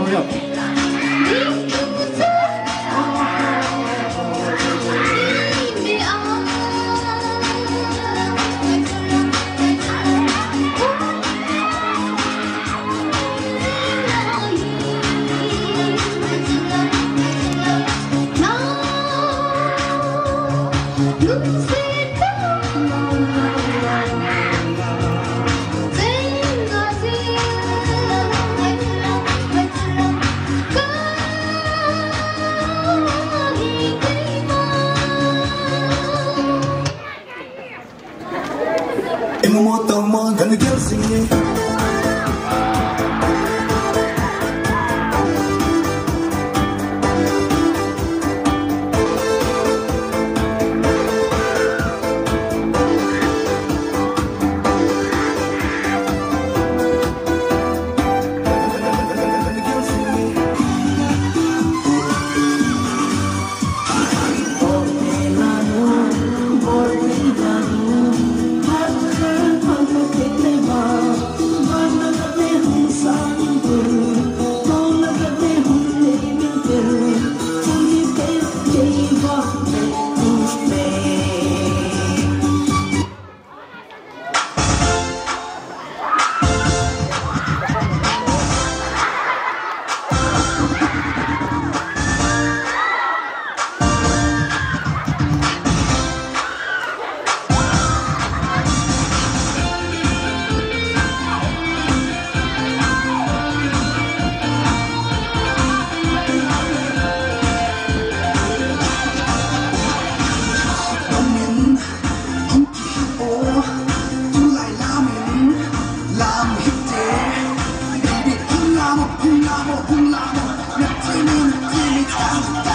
성형 Benim otam var, hani gelsin ye. 불나모 불나모 내 팀은 팀이다.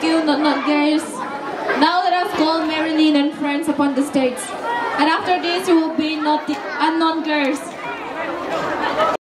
Thank you, not not girls. Now let us call Marilyn and friends upon the stage. And after this, you will be not the unknown girls.